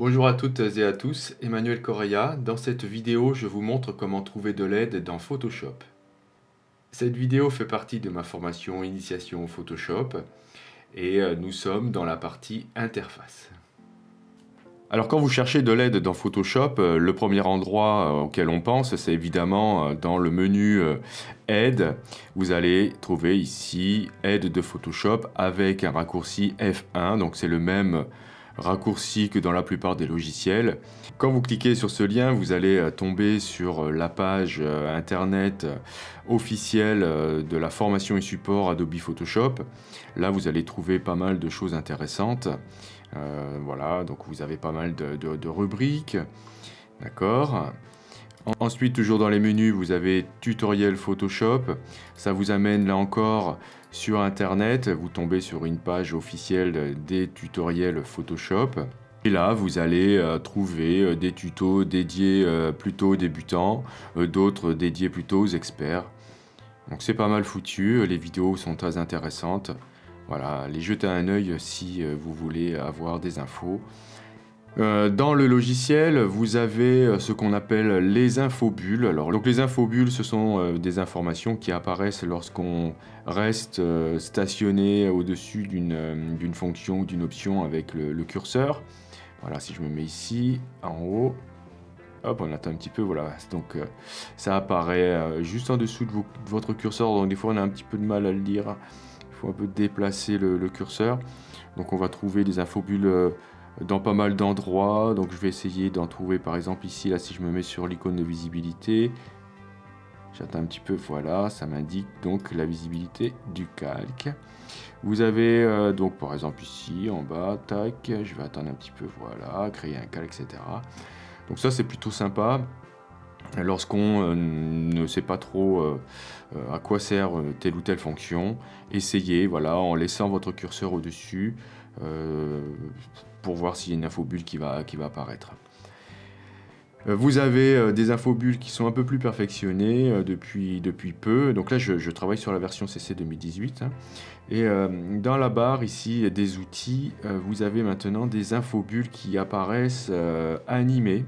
Bonjour à toutes et à tous, Emmanuel Correa. Dans cette vidéo, je vous montre comment trouver de l'aide dans Photoshop. Cette vidéo fait partie de ma formation Initiation Photoshop et euh, nous sommes dans la partie interface. Alors quand vous cherchez de l'aide dans Photoshop, euh, le premier endroit euh, auquel on pense, c'est évidemment dans le menu Aide. Vous allez trouver ici Aide de Photoshop avec un raccourci F1, donc c'est le même raccourci que dans la plupart des logiciels. Quand vous cliquez sur ce lien, vous allez euh, tomber sur euh, la page euh, internet officielle de la formation et support Adobe Photoshop. Là, vous allez trouver pas mal de choses intéressantes. voilà, donc vous avez pas mal de, de rubriques. D'accord? Ensuite, toujours dans les menus, vous avez tutoriel Photoshop. Ça vous amène là encore sur Internet. Vous tombez sur une page officielle des tutoriels Photoshop. Et là, vous allez euh, trouver euh, des tutos dédiés euh, plutôt aux débutants, d'autres dédiés plutôt aux experts. Donc c'est pas mal foutu, les vidéos sont très intéressantes. Voilà, les jeter un œil si vous voulez avoir des infos. Euh, dans le logiciel, vous avez euh, ce qu'on appelle les infobulles. Alors, donc les infobulles, ce sont euh, des informations qui apparaissent lorsqu'on reste stationné au-dessus d'une fonction ou d'une option avec le, curseur. Voilà, si je me mets ici, en haut, hop, on attend un petit peu, voilà. Donc ça apparaît juste en dessous de, votre curseur, donc des fois on a un petit peu de mal à le lire. Il faut un peu déplacer le, le curseur. Donc on va trouver des infobulles dans pas mal d'endroits. Donc je vais essayer d'en trouver par exemple ici, là si je me mets sur l'icône de visibilité. J'attends un petit peu, voilà, ça m'indique donc la visibilité du calque. Vous avez euh, donc par exemple ici en bas, tac, je vais attendre un petit peu, voilà, créer un calque, etc. Donc ça c'est plutôt sympa. Lorsqu'on euh, ne sait pas trop euh, à quoi sert telle ou telle fonction, essayez, voilà, en laissant votre curseur au-dessus, pour voir s'il y a une infobulle qui va, apparaître. Euh, vous avez euh, des infobulles qui sont un peu plus perfectionnées euh, depuis, depuis peu. Donc là, je, travaille sur la version CC 2018. Hein. Et dans la barre ici des outils, vous avez maintenant des infobulles qui apparaissent animées.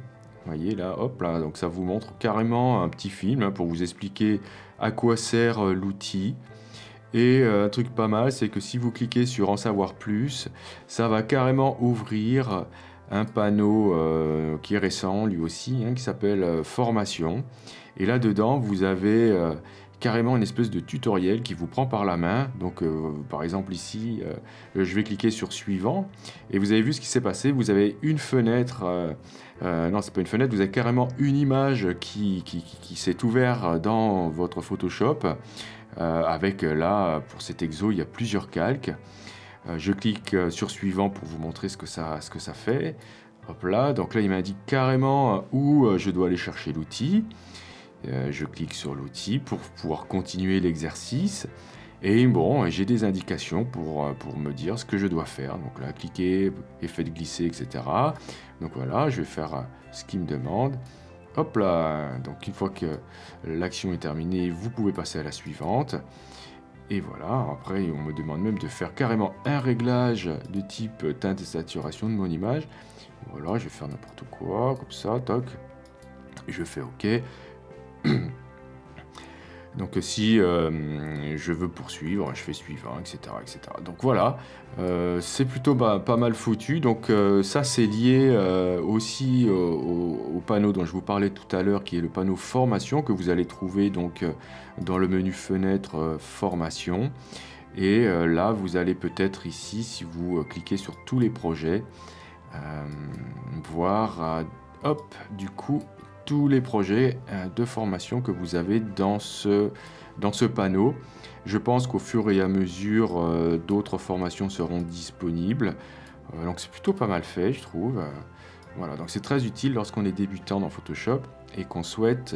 Voyez là, hop là, donc ça vous montre carrément un petit film hein, pour vous expliquer à quoi sert l'outil. Et euh, un truc pas mal, c'est que si vous cliquez sur En savoir plus, ça va carrément ouvrir un panneau euh, qui est récent lui aussi, hein, qui s'appelle euh, Formation. Et là-dedans, vous avez carrément une espèce de tutoriel qui vous prend par la main. Donc, par exemple, ici, je vais cliquer sur Suivant. Et vous avez vu ce qui s'est passé. Vous avez une fenêtre. non, c'est pas une fenêtre. Vous avez carrément une image qui, s'est ouverte dans votre Photoshop. Euh, avec euh, là, pour cet exo, il y a plusieurs calques. Euh, je clique sur suivant pour vous montrer ce que ça, ce que ça fait. Hop là, donc là il m'indique carrément où je dois aller chercher l'outil. Je clique sur l'outil pour pouvoir continuer l'exercice. Et bon, j'ai des indications pour, pour me dire ce que je dois faire. Donc là, cliquer, effet de glisser, etc. Donc voilà, je vais faire ce qu'il me demande. Hop là, donc une fois que l'action est terminée, vous pouvez passer à la suivante. Et voilà, après on me demande même de faire carrément un réglage de type teinte et saturation de mon image. Voilà, je vais faire n'importe quoi, comme ça, toc. Je fais OK. Donc si euh, je veux poursuivre, je fais suivant, etc. etc. Donc voilà, euh, c'est plutôt pas mal foutu. Donc euh, ça c'est lié aussi au, panneau dont je vous parlais tout à l'heure, qui est le panneau formation que vous allez trouver donc dans le menu fenêtre formation. Et là vous allez peut-être ici, si vous cliquez sur tous les projets, voir hop du coup tous les projets euh, de formation que vous avez dans ce, panneau. Je pense qu'au fur et à mesure, euh, d'autres formations seront disponibles. Euh, donc c'est plutôt pas mal fait, je trouve. voilà, donc c'est très utile lorsqu'on est débutant dans Photoshop et qu'on souhaite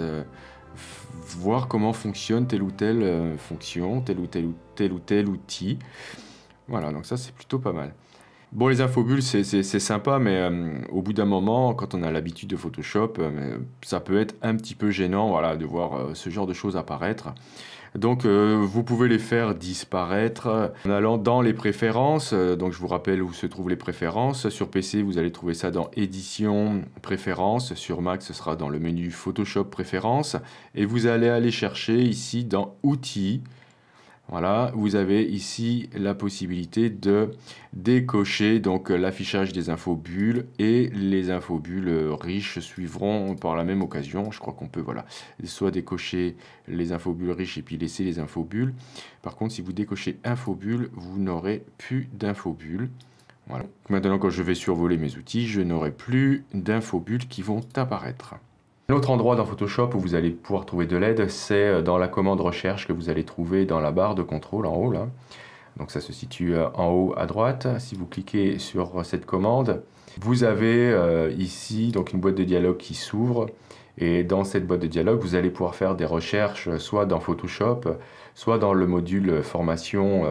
voir comment fonctionne telle ou telle fonction, tel ou tel tel ou tel outil. Voilà, donc ça c'est plutôt pas mal. Bon, les infobulles, c'est sympa, mais euh, au bout d'un moment, quand on a l'habitude de Photoshop, euh, ça peut être un petit peu gênant voilà, de voir euh, ce genre de choses apparaître. Donc, vous pouvez les faire disparaître en allant dans les préférences. donc, je vous rappelle où se trouvent les préférences. Sur PC, vous allez trouver ça dans Édition, Préférences. Sur Mac, ce sera dans le menu Photoshop, Préférences. Et vous allez aller chercher ici dans Outils. Voilà, vous avez ici la possibilité de décocher donc l'affichage des infobulles et les infobulles riches suivront par la même occasion. Je crois qu'on peut voilà, soit décocher les infobulles riches et puis laisser les infobulles. Par contre, si vous décochez infobulles, vous n'aurez plus d'infobulles. Voilà. Maintenant, quand je vais survoler mes outils, je n'aurai plus d'infobulles qui vont apparaître. L'autre endroit dans Photoshop où vous allez pouvoir trouver de l'aide, c'est euh, dans la commande recherche que vous allez trouver dans la barre de contrôle en haut. Donc ça se situe euh, en haut à droite. Si vous cliquez sur cette commande, vous avez euh, ici donc une boîte de dialogue qui s'ouvre. Et dans cette boîte de dialogue, vous allez pouvoir faire des recherches soit dans Photoshop, soit dans le module formation,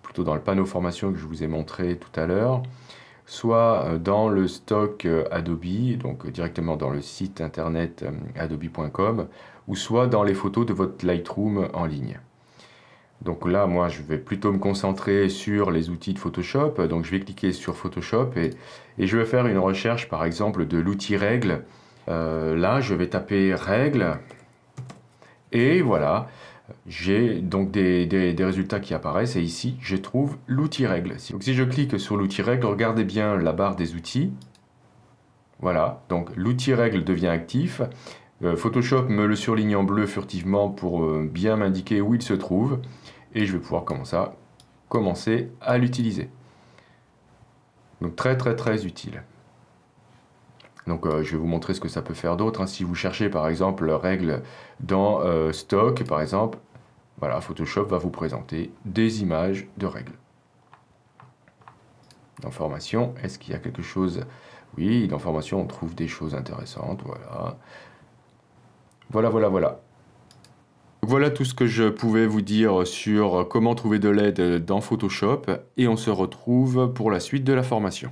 plutôt dans le panneau formation que je vous ai montré tout à l'heure soit euh, dans le stock euh, Adobe, donc euh, directement dans le site internet adobe.com, ou soit dans les photos de votre Lightroom en ligne. Donc là, moi, je vais plutôt me concentrer sur les outils de Photoshop. Donc je vais cliquer sur Photoshop et, je vais faire une recherche, par exemple, de l'outil règle. là, je vais taper règle. Et voilà, j'ai donc des, résultats qui apparaissent et ici je trouve l'outil règle. Donc si je clique sur l'outil règle, regardez bien la barre des outils. Voilà, donc l'outil règle devient actif. Euh, Photoshop me le surligne en bleu furtivement pour euh, bien m'indiquer où il se trouve et je vais pouvoir commencer à, commencer à l'utiliser. Donc très très très utile. Donc euh, je vais vous montrer ce que ça peut faire d'autre. Hein. Si vous cherchez par exemple règle dans euh, stock, par exemple, voilà, Photoshop va vous présenter des images de règles. Dans formation, est-ce qu'il y a quelque chose? Oui, dans formation, on trouve des choses intéressantes. Voilà. Voilà, voilà, voilà. Voilà tout ce que je pouvais vous dire sur comment trouver de l'aide dans Photoshop et on se retrouve pour la suite de la formation.